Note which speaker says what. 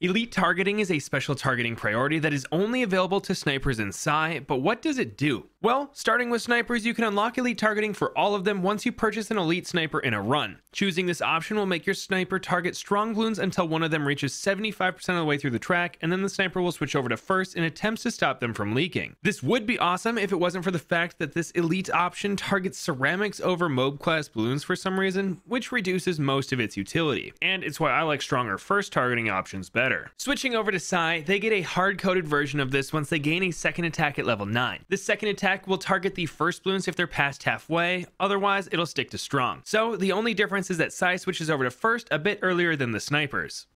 Speaker 1: Elite targeting is a special targeting priority that is only available to snipers in Psi, but what does it do? Well, starting with snipers, you can unlock elite targeting for all of them once you purchase an elite sniper in a run. Choosing this option will make your sniper target strong bloons until one of them reaches 75% of the way through the track, and then the sniper will switch over to first in attempts to stop them from leaking. This would be awesome if it wasn't for the fact that this elite option targets ceramics over MOAB class bloons for some reason, which reduces most of its utility. And it's why I like stronger first targeting options better. Switching over to Psi, they get a hard-coded version of this once they gain a second attack at level 9. This second attack attack will target the first bloons if they're past halfway, otherwise it'll stick to strong. So the only difference is that Psi switches over to first a bit earlier than the snipers.